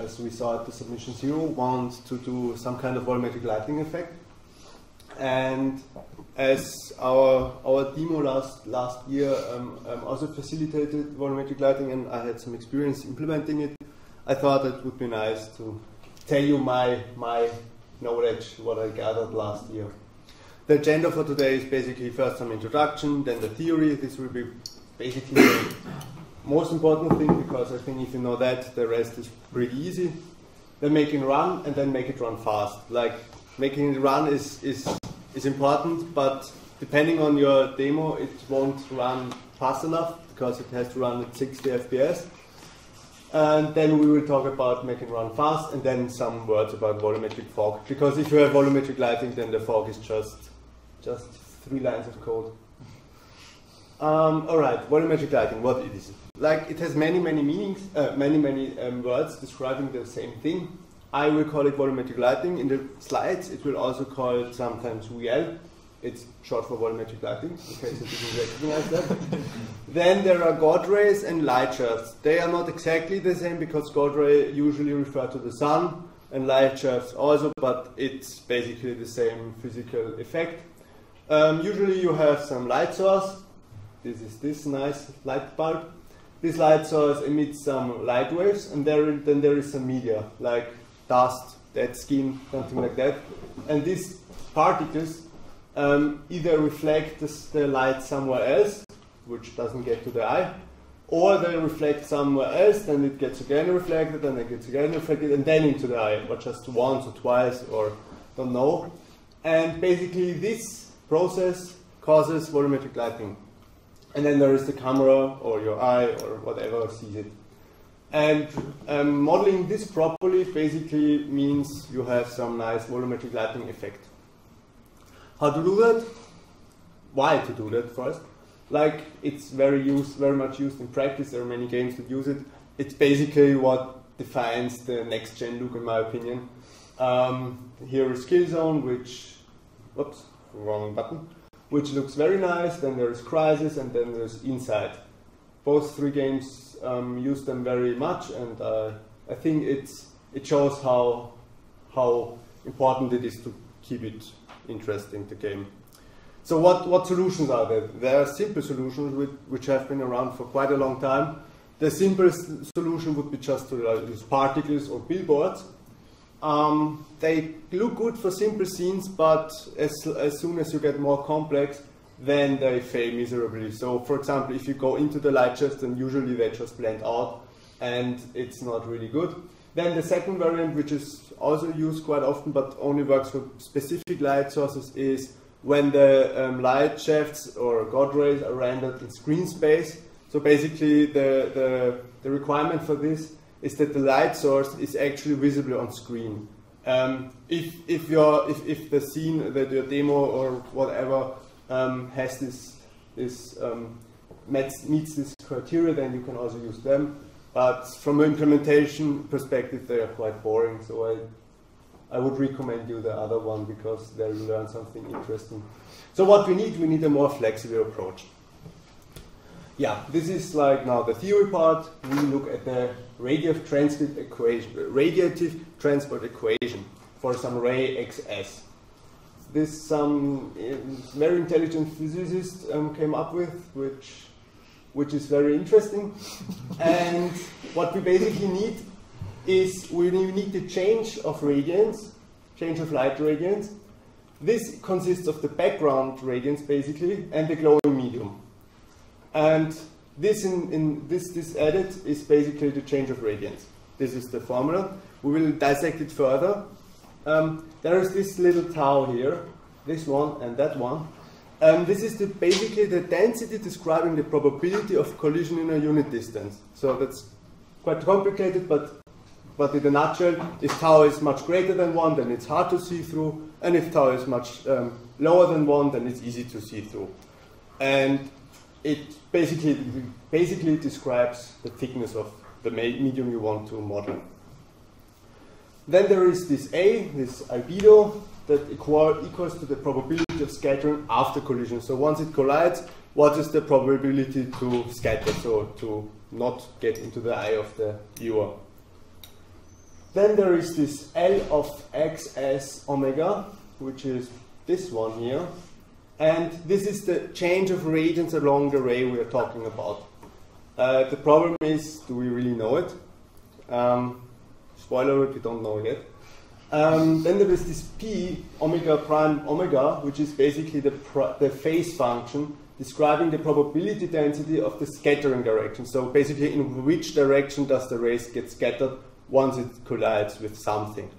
as we saw at the submission zero, want to do some kind of volumetric lighting effect. And as our, our demo last, last year um, um, also facilitated volumetric lighting and I had some experience implementing it, I thought it would be nice to tell you my, my knowledge, what I gathered last year. The agenda for today is basically first some introduction, then the theory. This will be basically most important thing because I think if you know that, the rest is pretty easy. Then make it run and then make it run fast. Like making it run is, is is important, but depending on your demo, it won't run fast enough because it has to run at 60 FPS. And then we will talk about making run fast and then some words about volumetric fog. Because if you have volumetric lighting, then the fog is just, just three lines of code. Um, all right, volumetric lighting, what is it. Like it has many, many meanings, uh, many, many um, words describing the same thing. I will call it volumetric lighting. In the slides, it will also call it sometimes VL. It's short for volumetric lighting, in case you didn't recognize that. then there are God rays and light shafts. They are not exactly the same because God ray usually refer to the sun and light shafts also, but it's basically the same physical effect. Um, usually you have some light source. This is this nice light bulb. This light source emits some light waves, and there, then there is some media, like dust, dead skin, something like that. And these particles um, either reflect the light somewhere else, which doesn't get to the eye, or they reflect somewhere else, then it gets again reflected, and it gets again reflected, and then into the eye, or just once or twice, or don't know. And basically, this process causes volumetric lighting. And then there is the camera, or your eye, or whatever sees it. And um, modeling this properly basically means you have some nice volumetric lighting effect. How to do that? Why to do that first? Like it's very used, very much used in practice. There are many games that use it. It's basically what defines the next gen look, in my opinion. Um, here is Killzone, which, whoops, wrong button, which looks very nice. Then there's Crysis, and then there's Inside. Both three games um, use them very much, and uh, I think it's, it shows how, how important it is to keep it interesting, the game. So what, what solutions are there? There are simple solutions which, which have been around for quite a long time. The simplest solution would be just to uh, use particles or billboards. Um, they look good for simple scenes, but as, as soon as you get more complex, then they fail miserably. So for example, if you go into the light shaft, then usually they just blend out and it's not really good. Then the second variant, which is also used quite often but only works for specific light sources, is when the um, light shafts or God rays are rendered in screen space. So basically the, the, the, requirement for this is that the light source is actually visible on screen. Um, if, if, your, if, if the scene that your demo or whatever um, has this, this um, meets, meets this criteria, then you can also use them. But from an implementation perspective, they are quite boring. So I, I would recommend you the other one because there you learn something interesting. So what we need, we need a more flexible approach. Yeah, this is like now the theory part. We look at the radiative transport equation, radiative transport equation for some ray XS this some very intelligent physicist um, came up with, which which is very interesting. and what we basically need is we need the change of radiance, change of light radiance. This consists of the background radiance basically and the glowing medium. And this in, in this this added is basically the change of radiance. This is the formula. We will dissect it further um, there is this little tau here, this one and that one. Um, this is the, basically the density describing the probability of collision in a unit distance. So that's quite complicated, but, but in a nutshell, if tau is much greater than 1, then it's hard to see through, and if tau is much um, lower than 1, then it's easy to see through. And it basically, basically describes the thickness of the medium you want to model. Then there is this A, this albedo, that equal, equals to the probability of scattering after collision. So once it collides, what is the probability to scatter, so to not get into the eye of the viewer? then there is this L of xs omega, which is this one here. And this is the change of radiance along the ray we are talking about. Uh, the problem is, do we really know it? Um, spoiler alert, we don't know yet. Um, then there is this p omega prime omega, which is basically the, the phase function describing the probability density of the scattering direction. So basically, in which direction does the rays get scattered once it collides with something.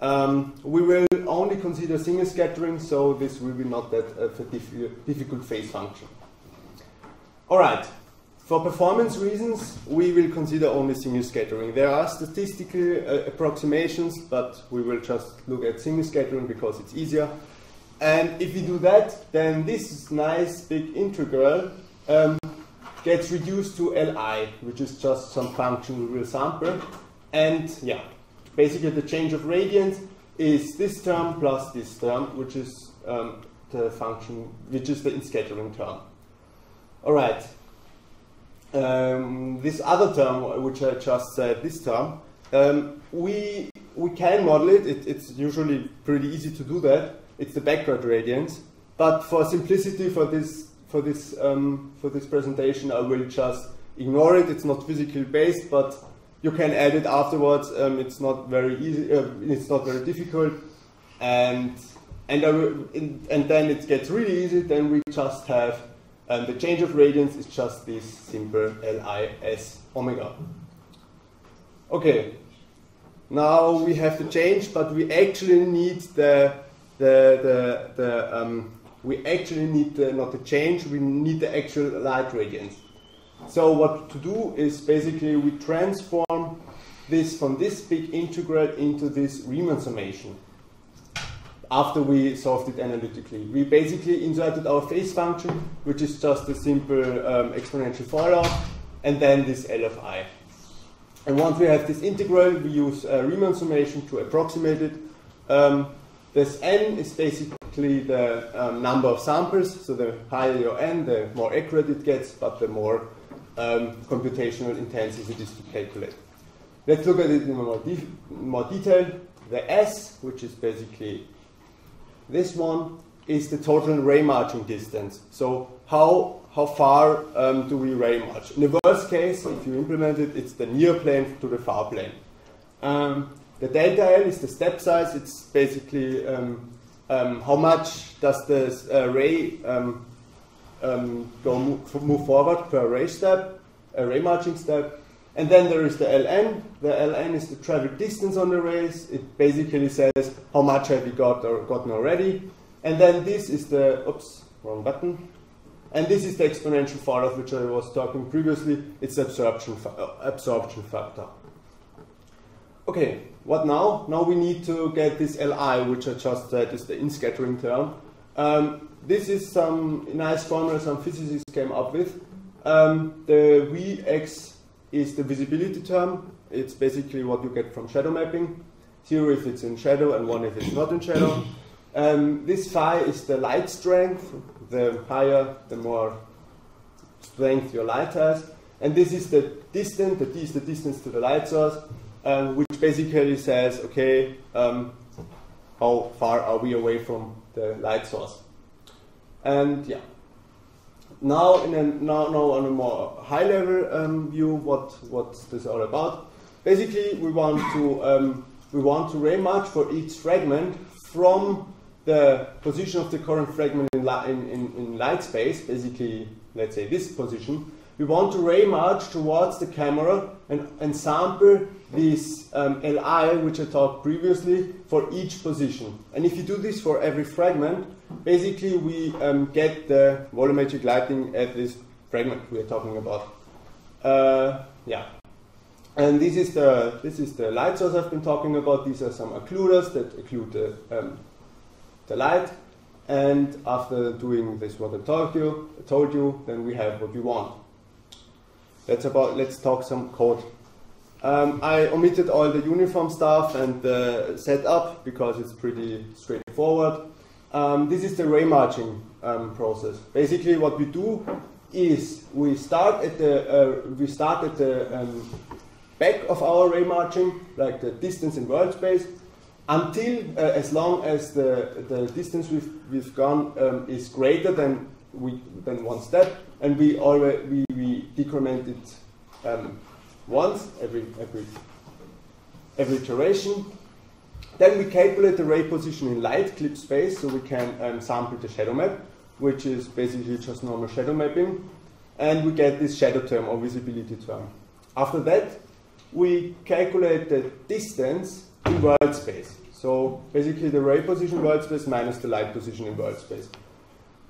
Um, we will only consider single scattering, so this will be not that uh, difficult phase function. All right. For performance reasons, we will consider only single scattering. There are statistical uh, approximations, but we will just look at single scattering because it's easier. And if we do that, then this nice big integral um, gets reduced to Li, which is just some function we will sample. And yeah, basically the change of radiance is this term plus this term, which is um, the function, which is the in-scattering term. All right. Um, this other term, which I just said, this term, um, we we can model it. it. It's usually pretty easy to do that. It's the backward radiance. But for simplicity, for this for this um, for this presentation, I will just ignore it. It's not physically based, but you can add it afterwards. Um, it's not very easy. Uh, it's not very difficult, and and and then it gets really easy. Then we just have um, the change of radiance is just this simple LIS omega. Okay. Now we have the change, but we actually need the the the, the um, we actually need the, not the change. We need the actual light radiance. So what to do is basically we transform this from this big integral into this Riemann summation after we solved it analytically. We basically inserted our phase function, which is just a simple um, exponential fallout, and then this L of i. And once we have this integral, we use a Riemann summation to approximate it. Um, this n is basically the um, number of samples, so the higher your n, the more accurate it gets, but the more um, computational intensive it is to calculate. Let's look at it in more, de more detail. The S, which is basically this one, is the total ray marching distance. So how, how far um, do we ray march? In the worst case, if you implement it, it's the near plane to the far plane. Um, the delta L is the step size. It's basically um, um how much does the uh, ray um, um, go move, move, forward per ray step, a ray marching step. And then there is the ln. The ln is the travel distance on the rays. It basically says how much have we got or gotten already. And then this is the, oops, wrong button. And this is the exponential fall of which I was talking previously. It's absorption, uh, absorption factor. Okay, what now? Now we need to get this Li, which I just said is the in-scattering term. Um, this is some nice formula some physicists came up with. Um, the Vx is the visibility term. It's basically what you get from shadow mapping. Zero if it's in shadow and one if it's not in shadow. Um, this phi is the light strength. The higher, the more strength your light has. And this is the distance, the d is the distance to the light source, um, which basically says, okay, um, how far are we away from the light source. And yeah, now in a, now, now on a more high level um, view, what what this all about? Basically, we want to um, we want to ray march for each fragment from the position of the current fragment in, in, in, in light space, basically, let's say this position, we want to ray march towards the camera and, and sample this um, Li, which I talked previously, for each position. And if you do this for every fragment, basically we um, get the volumetric lighting at this fragment we are talking about. Uh, yeah. And this is the this is the light source I've been talking about. These are some occluders that occlude the, um, the light. And after doing this, what I told you, I told you, then we have what we want. That's about. Let's talk some code. Um, I omitted all the uniform stuff and the setup because it's pretty straightforward. Um, this is the ray marching um, process. Basically, what we do is we start at the uh, we start at the um, back of our ray marching, like the distance in world space, until uh, as long as the, the distance we've, we've gone um, is greater than, we, than one step, and we, already, we, we decrement it um, once every, every, every iteration. Then we calculate the ray position in light clip space, so we can um, sample the shadow map, which is basically just normal shadow mapping, and we get this shadow term or visibility term. After that, we calculate the distance in world space. So basically the ray position in world space minus the light position in world space.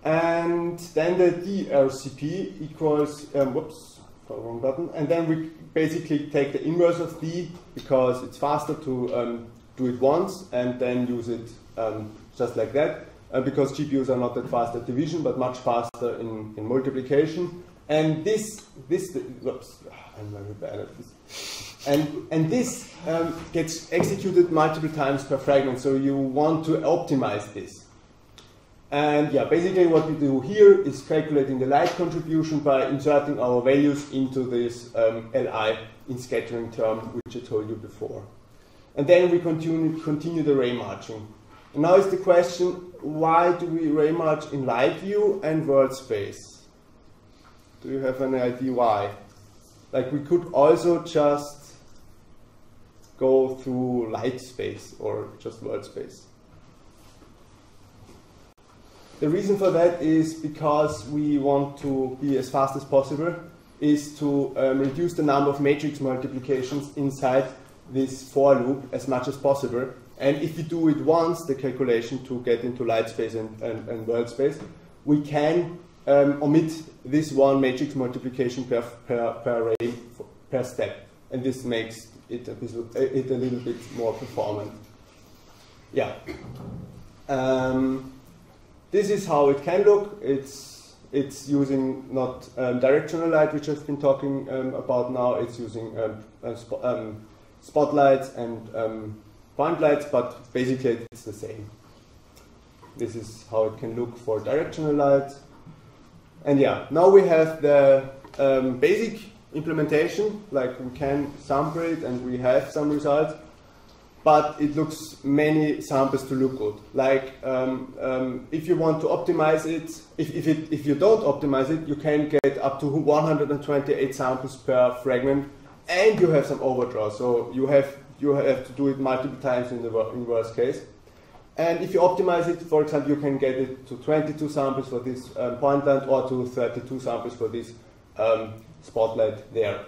And then the DRCP equals, um, whoops, wrong button. And then we basically take the inverse of D because it's faster to um, do it once and then use it um, just like that. Uh, because GPUs are not that fast at division, but much faster in, in multiplication. And this, this, whoops, I'm very bad at this. And, and this um, gets executed multiple times per fragment, so you want to optimize this. And yeah, basically what we do here is calculating the light contribution by inserting our values into this um, Li in scattering term, which I told you before. And then we continue, continue the ray marching. And now is the question, why do we ray march in light view and world space? Do you have any idea why? Like we could also just go through light space or just world space. The reason for that is because we want to be as fast as possible, is to um, reduce the number of matrix multiplications inside this for loop as much as possible. And if we do it once, the calculation to get into light space and, and, and world space, we can um, omit this one matrix multiplication per, per, per array per step. And this makes it a, it a little bit more performant. Yeah. Um, this is how it can look. It's it's using not um, directional light, which I've been talking um, about now. It's using um, uh, sp um, spotlights and um, point lights, but basically it's the same. This is how it can look for directional light. And yeah, now we have the basic implementation, like we can sample it and we have some results, but it looks many samples to look good. Like um, um, if you want to optimize it if, if it, if you don't optimize it, you can get up to 128 samples per fragment, and you have some overdraw. So you have you have to do it multiple times in the in worst case. And if you optimize it, for example, you can get it to 22 samples for this um, point or to 32 samples for this um, spotlight there.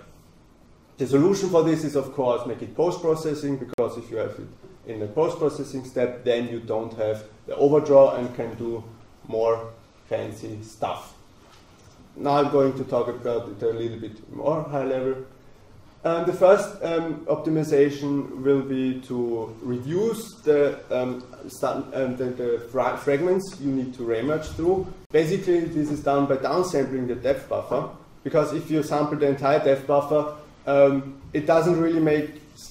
The solution for this is, of course, make it post-processing, because if you have it in the post-processing step, then you don't have the overdraw and can do more fancy stuff. Now I'm going to talk about it a little bit more high level. Um, the first um, optimization will be to reduce the, um, um the, the fra fragments you need to ray march through. Basically, this is done by downsampling the depth buffer because if you sample the entire depth buffer, um, it doesn't really make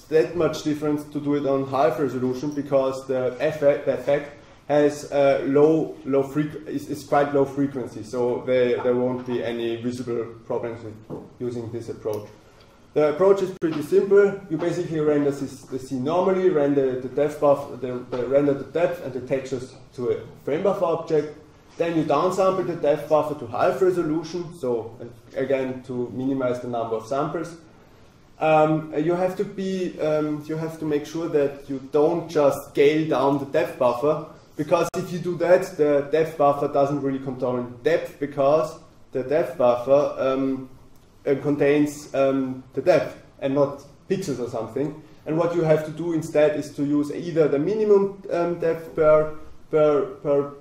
that much difference to do it on half resolution because the effect, the effect has uh, low, low frequency, is, quite low frequency, so there, there won't be any visible problems with using this approach. The approach is pretty simple. You basically render this, the scene normally, render the depth buffer, the, the render the depth and the textures to a frame buffer object, then you downsample the depth buffer to half resolution, so again to minimize the number of samples. Um, you have to be, um, you have to make sure that you don't just scale down the depth buffer, because if you do that, the depth buffer doesn't really contain depth, because the depth buffer um, uh, contains um, the depth and not pixels or something. And what you have to do instead is to use either the minimum um, depth per, per, per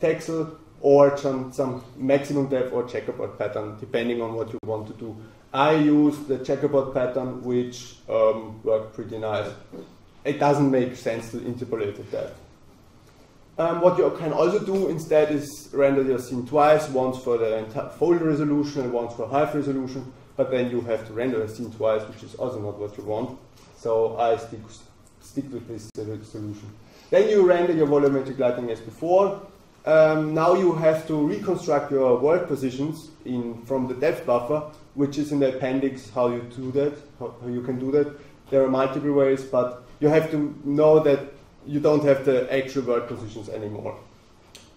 texel or some, some maximum depth or checkerboard pattern, depending on what you want to do. I use the checkerboard pattern, which um, worked pretty nice. It doesn't make sense to interpolate the depth. Um, what you can also do instead is render your scene twice, once for the fold resolution and once for half resolution, but then you have to render a scene twice, which is also not what you want. So I stick, stick with this solution. Then you render your volumetric lighting as before, um, now you have to reconstruct your world positions in from the depth buffer, which is in the appendix. How you do that? How, you can do that? There are multiple ways, but you have to know that you don't have the actual world positions anymore.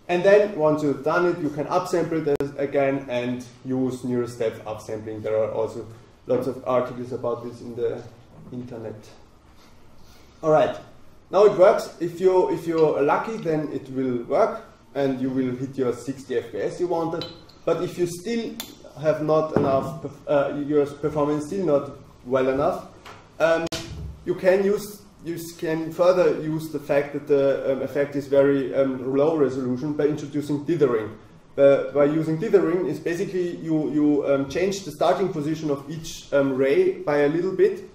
And then once you've done it, you can upsample this again and use nearest depth upsampling. There are also lots of articles about this in the internet. All right, now it works. If you if you're lucky, then it will work and you will hit your 60 FPS you wanted. But if you still have not enough, uh, your performance still not well enough, um, you can use you can further use the fact that the um, effect is very um, low resolution by introducing dithering. Uh, by using dithering is basically you, you um, change the starting position of each um, ray by a little bit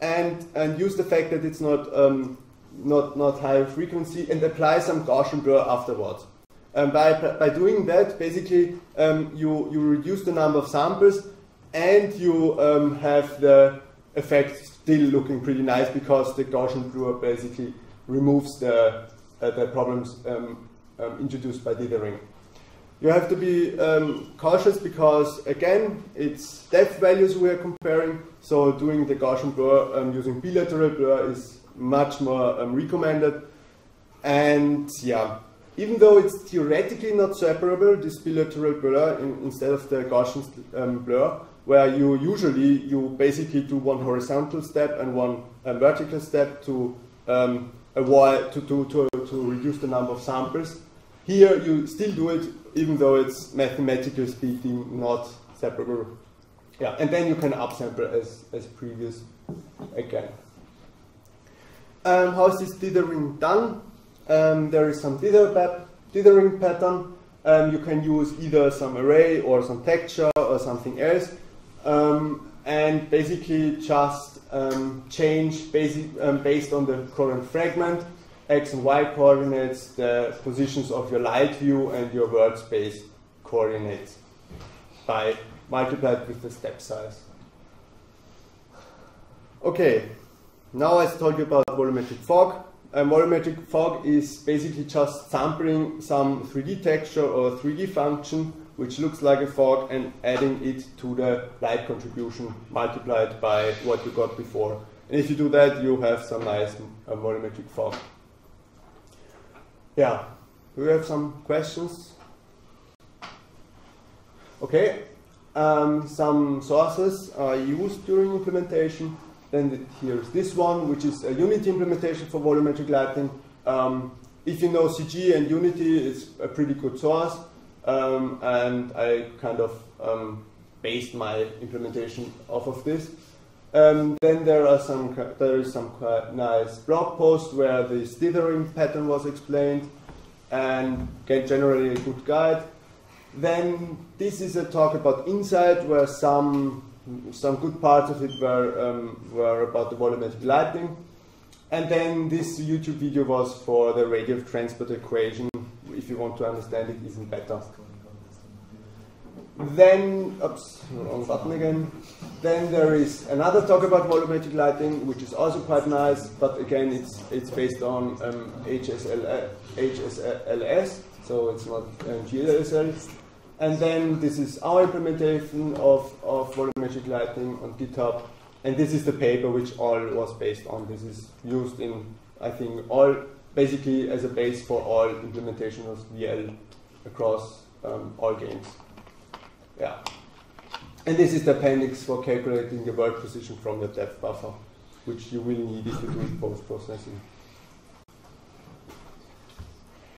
and, and use the fact that it's not, um, not, not high frequency and apply some Gaussian blur afterwards. Um, by, by doing that, basically, you, you reduce the number of samples and you have the effect still looking pretty nice because the Gaussian blur basically removes the, uh, the problems um, um, introduced by dithering. You have to be um, cautious because, again, it's depth values we are comparing, so doing the Gaussian blur um, using bilateral blur is much more um, recommended. And yeah, even though it's theoretically not separable, this bilateral blur in, instead of the Gaussian um, blur, where you usually you basically do one horizontal step and one uh, vertical step to um, avoid to, to, to, to reduce the number of samples. Here you still do it even though it's mathematically speaking not separable. Yeah, and then you can upsample as, as previous again. Um, how is this dithering done? Um, there is some dither dithering pattern. Um, you can use either some array or some texture or something else um, and basically just um, change basic, um, based on the current fragment, x and y coordinates, the positions of your light view and your world space coordinates by multiplied with the step size. Okay, now I told you about volumetric fog. Um, volumetric fog is basically just sampling some 3D texture or 3D function which looks like a fog and adding it to the light contribution multiplied by what you got before. And if you do that, you have some nice uh, volumetric fog. Yeah, do you have some questions? Okay, um, some sources are used during implementation. Then here's this one, which is a Unity implementation for volumetric lighting. Um, if you know CG and Unity, it's a pretty good source um, and I kind of um, based my implementation off of this. Um, then there are some there is some quite nice blog post where the dithering pattern was explained, and get generally a good guide. Then this is a talk about Inside, where some some good parts of it were um, were about the volumetric lighting, and then this YouTube video was for the radial transport equation if you want to understand it even better. Then, oops, wrong button again. Then there is another talk about volumetric lighting, which is also quite nice, but again, it's it's based on um, HSL, HSLS, so it's not um, GLSL. And then this is our implementation of, of volumetric lighting on GitHub. And this is the paper which all was based on. This is used in, I think, all basically as a base for all implementation of VL across um, all games. Yeah. And this is the appendix for calculating the world position from the depth buffer, which you will need if you do post processing.